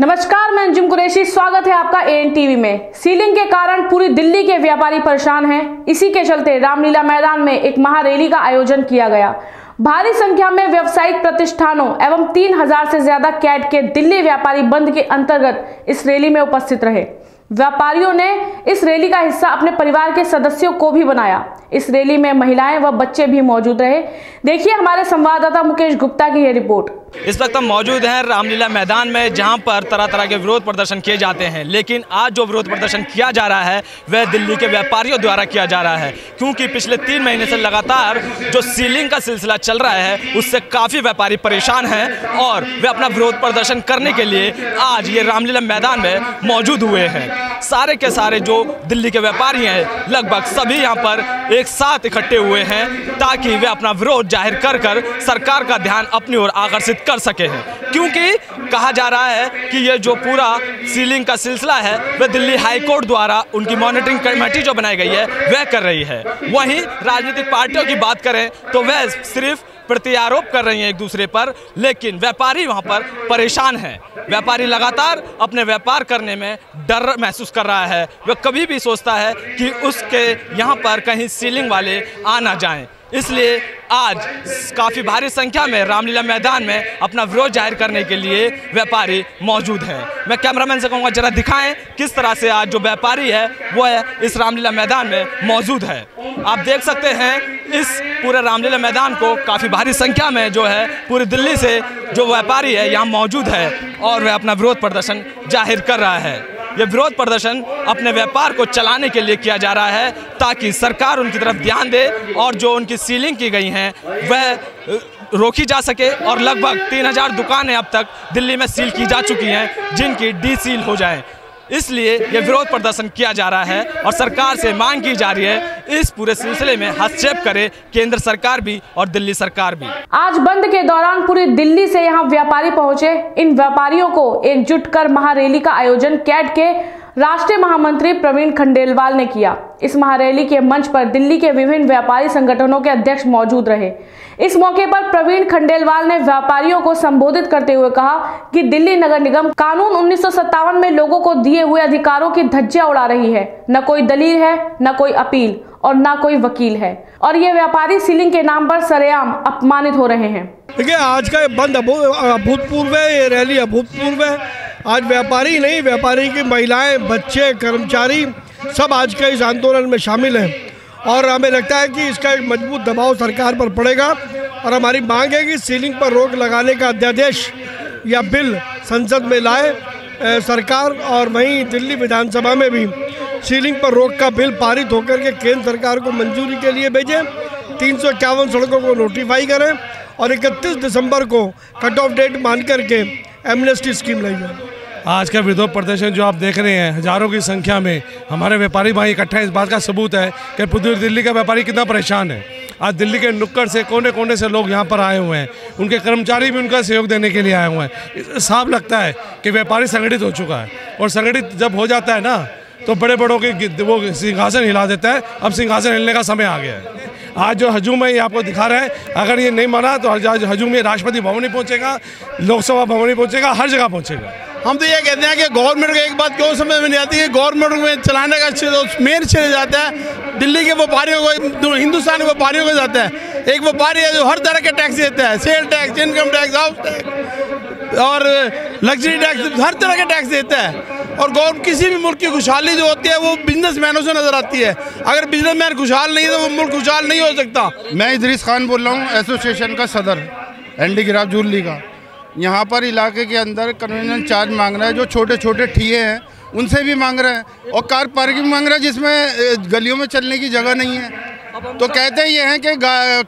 नमस्कार, मैं अंजुम कुरैशी। स्वागत है आपका एन टीवी में। सीलिंग के कारण पूरी दिल्ली के व्यापारी परेशान हैं। इसी के चलते रामलीला मैदान में एक महारैली का आयोजन किया गया। भारी संख्या में व्यवसायिक प्रतिष्ठानों एवं तीन हज़ार से ज़्यादा कैट के दिल्ली व्यापारी बंद के अंतर्गत इस रैली में उपस्थित रहे। व्यापारियों ने इस रैली का हिस्सा अपने परिवार के सदस्यों को भी बनाया। इस रैली में महिलाएँ व बच्चे भी मौजूद रहे। देखिए हमारे संवाददाता मुकेश गुप्ता की यह रिपोर्ट। इस वक्त हम मौजूद हैं रामलीला मैदान में, जहाँ पर तरह तरह के विरोध प्रदर्शन किए जाते हैं। लेकिन आज जो विरोध प्रदर्शन किया जा रहा है, वह दिल्ली के व्यापारियों द्वारा किया जा रहा है। क्योंकि पिछले तीन महीने से लगातार जो सीलिंग का सिलसिला चल रहा है, उससे काफ़ी व्यापारी परेशान हैं और वे अपना विरोध प्रदर्शन करने के लिए आज ये रामलीला मैदान में मौजूद हुए हैं। सारे के सारे जो दिल्ली के व्यापारी हैं, लगभग सभी यहाँ पर एक साथ इकट्ठे हुए हैं ताकि वे अपना विरोध ज़ाहिर कर कर सरकार का ध्यान अपनी ओर आकर्षित कर सके हैं। क्योंकि कहा जा रहा है कि ये जो पूरा सीलिंग का सिलसिला है वह दिल्ली हाई कोर्ट द्वारा उनकी मॉनिटरिंग कमेटी जो बनाई गई है, वह कर रही है। वहीं राजनीतिक पार्टियों की बात करें तो वह सिर्फ़ प्रत्यारोप कर रही हैं एक दूसरे पर, लेकिन व्यापारी वहाँ पर परेशान हैं। व्यापारी लगातार अपने व्यापार करने में डर महसूस कर रहा है। वह कभी भी सोचता है कि उसके यहाँ पर कहीं सीलिंग वाले आ ना जाएँ। इसलिए आज काफ़ी भारी संख्या में रामलीला मैदान में अपना विरोध ज़ाहिर करने के लिए व्यापारी मौजूद हैं। मैं कैमरामैन से कहूँगा, जरा दिखाएँ किस तरह से आज जो व्यापारी है, वो है इस रामलीला मैदान में मौजूद है। आप देख सकते हैं, इस पूरे रामलीला मैदान को काफ़ी भारी संख्या में जो है, पूरी दिल्ली से जो व्यापारी है, यहाँ मौजूद है और वह अपना विरोध प्रदर्शन ज़ाहिर कर रहा है। ये विरोध प्रदर्शन अपने व्यापार को चलाने के लिए किया जा रहा है ताकि सरकार उनकी तरफ़ ध्यान दे और जो उनकी सीलिंग की गई हैं, वह रोकी जा सके और लगभग तीन हज़ार दुकानें अब तक दिल्ली में सील की जा चुकी हैं, जिनकी डी सील हो जाए। इसलिए ये विरोध प्रदर्शन किया जा रहा है और सरकार से मांग की जा रही है इस पूरे सिलसिले में हस्तक्षेप करे केंद्र सरकार भी और दिल्ली सरकार भी। आज बंद के दौरान पूरी दिल्ली से यहाँ व्यापारी पहुँचे। इन व्यापारियों को एकजुट कर महारैली का आयोजन कैट के राष्ट्रीय महामंत्री प्रवीण खंडेलवाल ने किया। इस महारैली के मंच पर दिल्ली के विभिन्न व्यापारी संगठनों के अध्यक्ष मौजूद रहे। इस मौके पर प्रवीण खंडेलवाल ने व्यापारियों को संबोधित करते हुए कहा कि दिल्ली नगर निगम कानून उन्नीस सौ सत्तावन में लोगों को दिए हुए अधिकारों की धज्जियाँ उड़ा रही है। न कोई दलील है, न कोई अपील और न कोई वकील है। और ये व्यापारी सीलिंग के नाम पर सरेआम अपमानित हो रहे हैं। देखिए, आज का बंद अभूतपूर्व है, ये रैली अभूतपूर्व है। आज व्यापारी नहीं, व्यापारी की महिलाएँ, बच्चे, कर्मचारी सब आज के इस आंदोलन में शामिल हैं। और हमें लगता है कि इसका एक मज़बूत दबाव सरकार पर पड़ेगा और हमारी मांग है कि सीलिंग पर रोक लगाने का अध्यादेश या बिल संसद में लाए सरकार और वहीं दिल्ली विधानसभा में भी सीलिंग पर रोक का बिल पारित होकर के केंद्र सरकार को मंजूरी के लिए भेजें। तीन सौ इक्यावन सड़कों को नोटिफाई करें और 31 दिसंबर को कट ऑफ़ डेट मान करके एमनेस्टी स्कीम लाई जाए आज का विरोध प्रदर्शन जो आप देख रहे हैं, हज़ारों की संख्या में हमारे व्यापारी भाई इकट्ठा इस बात का सबूत है कि पूरी दिल्ली का व्यापारी कितना परेशान है। आज दिल्ली के नुक्कड़ से कोने कोने से लोग यहाँ पर आए हुए हैं। उनके कर्मचारी भी उनका सहयोग देने के लिए आए हुए हैं। साफ़ लगता है कि व्यापारी संगठित हो चुका है और संगठित जब हो जाता है ना तो बड़े बड़ों के वो सिंहासन हिला देता है। अब सिंहासन हिलने का समय आ गया है। आज जो हजूम है, ये आपको दिखा रहे हैं। अगर ये नहीं माना तो आज हजूम ये राष्ट्रपति भवन ही पहुँचेगा, लोकसभा भवन ही पहुँचेगा, हर जगह पहुँचेगा। हम तो ये कहते हैं कि गवर्नमेंट को एक बात क्यों समझ में नहीं आती है गवर्नमेंट में चलाने का मेन चले जाता है। दिल्ली के व्यापारियों को, हिंदुस्तान के व्यापारियों को जाता है। एक व्यापारी है जो हर तरह के टैक्स देता है। Sale tax, income tax, house tax और लग्जरी टैक्स, हर तरह के टैक्स देता है। और गवर्नमेंट किसी भी मुल्क की खुशहाली जो होती है, वो बिज़नेस मैनों से नज़र आती है। अगर बिज़नेस मैन खुशहाल नहीं है तो वो मुल्क खुशहाल नहीं हो सकता। मैं इदरीस खान बोल रहा हूँ, एसोसिएशन का सदर एंडी गिराफ जूरली का। यहाँ पर इलाके के अंदर कन्वीनियंस चार्ज मांग रहा है, जो छोटे छोटे ठीए हैं, उनसे भी मांग रहे हैं। और कार पार्किंग मांग रहा है, जिसमें गलियों में चलने की जगह नहीं है। तो कहते ये हैं कि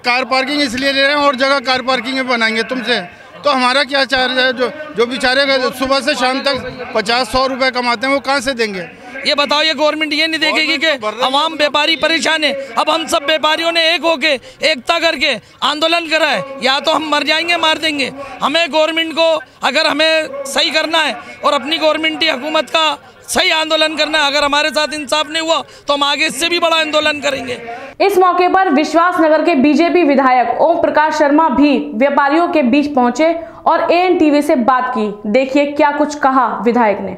कार पार्किंग इसलिए ले रहे हैं, और जगह कार पार्किंग में बनाएँगे तुमसे। तो हमारा क्या चार्ज है? जो जो बेचारे सुबह से शाम तक पचास सौ रुपये कमाते हैं, वो कहाँ से देंगे? ये बताओ ये गवर्नमेंट ये नहीं देखेगी कि अवाम व्यापारी परेशान है। अब हम सब व्यापारियों ने एक होके एकता करके आंदोलन करा है। या तो हम मर जाएँगे मार देंगे। हमें गवर्नमेंट को अगर हमें सही करना है और अपनी गवर्नमेंट की हुकूमत का सही आंदोलन करना है अगर हमारे साथ इंसाफ नहीं हुआ तो हम आगे इससे भी बड़ा आंदोलन करेंगे। इस मौके पर विश्वास नगर के बीजेपी विधायक ओम प्रकाश शर्मा भी व्यापारियों के बीच पहुँचे और एन टीवी से बात की। देखिए क्या कुछ कहा विधायक ने।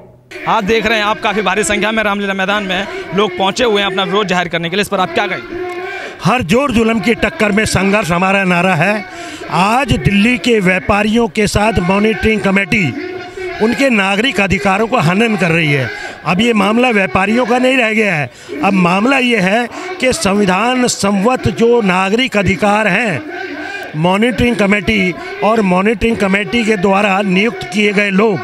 आप देख रहे हैं, आप काफ़ी भारी संख्या में रामलीला मैदान में लोग पहुँचे हुए हैं अपना विरोध ज़ाहिर करने के लिए। इस पर आप क्या कहेंगे? हर ज़ोर जुलम की टक्कर में संघर्ष हमारा नारा है। आज दिल्ली के व्यापारियों के साथ मॉनिटरिंग कमेटी उनके नागरिक अधिकारों को हनन कर रही है। अब ये मामला व्यापारियों का नहीं रह गया है। अब मामला ये है कि संविधान संवत जो नागरिक अधिकार हैं, मॉनिटरिंग कमेटी और मॉनिटरिंग कमेटी के द्वारा नियुक्त किए गए लोग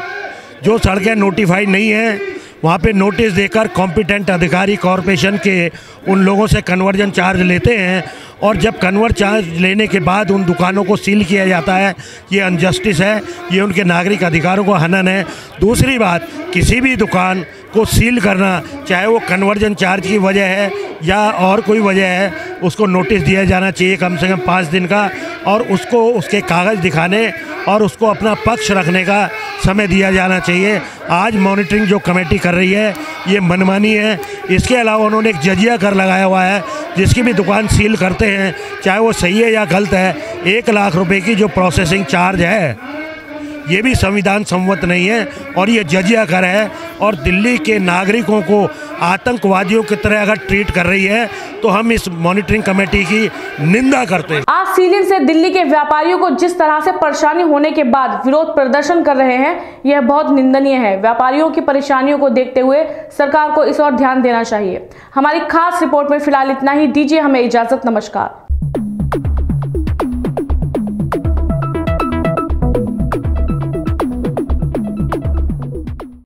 जो सड़कें नोटिफाई नहीं हैं, वहाँ पे नोटिस देकर कॉम्पिटेंट अधिकारी कॉरपोरेशन के उन लोगों से कन्वर्जन चार्ज लेते हैं और जब कन्वर्ट चार्ज लेने के बाद उन दुकानों को सील किया जाता है, ये अनजस्टिस है, ये उनके नागरिक अधिकारों को हनन है। दूसरी बात, किसी भी दुकान को सील करना, चाहे वो कन्वर्जन चार्ज की वजह है या और कोई वजह है, उसको नोटिस दिया जाना चाहिए कम से कम पाँच दिन का और उसको, उसके कागज़ दिखाने और उसको अपना पक्ष रखने का समय दिया जाना चाहिए। आज मॉनिटरिंग जो कमेटी कर रही है, ये मनमानी है। इसके अलावा उन्होंने एक जजिया कर लगाया हुआ है, जिसकी भी दुकान सील करते हैं, चाहे वो सही है या गलत है, एक लाख रुपए की जो प्रोसेसिंग चार्ज है ये भी संविधान सम्मत नहीं है और ये जजिया कर है और दिल्ली के नागरिकों को आतंकवादियों की तरह अगर ट्रीट कर रही है तो हम इस मॉनिटरिंग कमेटी की निंदा करते हैं। आज सीलिंग से दिल्ली के व्यापारियों को जिस तरह से परेशानी होने के बाद विरोध प्रदर्शन कर रहे हैं, यह बहुत निंदनीय है। व्यापारियों की परेशानियों को देखते हुए सरकार को इस और ध्यान देना चाहिए। हमारी खास रिपोर्ट में फ़िलहाल इतना ही। दीजिए हमें इजाज़त। नमस्कार।